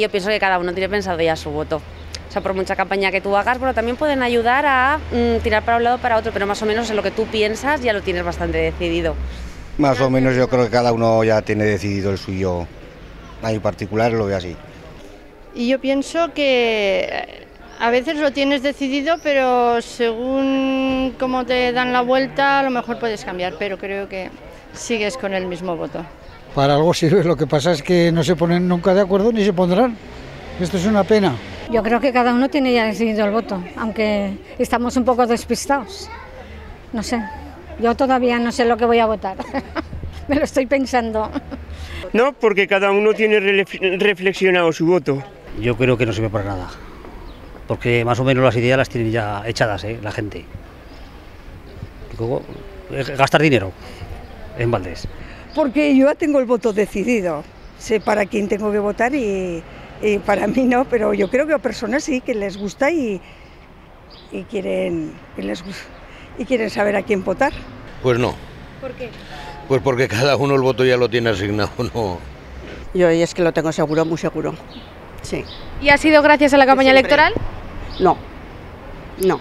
Yo pienso que cada uno tiene pensado ya su voto. O sea, por mucha campaña que tú hagas, bueno, también pueden ayudar a mm, tirar para un lado o para otro, pero más o menos en lo que tú piensas ya lo tienes bastante decidido. Más o menos yo creo que cada uno ya tiene decidido el suyo. A mi particular lo veo así. Y yo pienso que eh, a veces lo tienes decidido, pero según cómo te dan la vuelta, a lo mejor puedes cambiar, pero creo que sigues con el mismo voto. Para algo sirve, lo que pasa es que no se ponen nunca de acuerdo ni se pondrán. Esto es una pena. Yo creo que cada uno tiene ya decidido el voto, aunque estamos un poco despistados. No sé, yo todavía no sé lo que voy a votar. Me lo estoy pensando. No, porque cada uno tiene reflexionado su voto. Yo creo que no sirve para nada. Porque más o menos las ideas las tienen ya echadas ¿eh? la gente. Luego, eh, gastar dinero en Valdés. Porque yo ya tengo el voto decidido. Sé para quién tengo que votar y, y para mí no, pero yo creo que a personas sí que les gusta y, y quieren y les y quieren saber a quién votar. Pues no. ¿Por qué? Pues porque cada uno el voto ya lo tiene asignado, no. Yo es que lo tengo seguro, muy seguro. Sí. ¿Y ha sido gracias a la campaña siempre. electoral? No. No.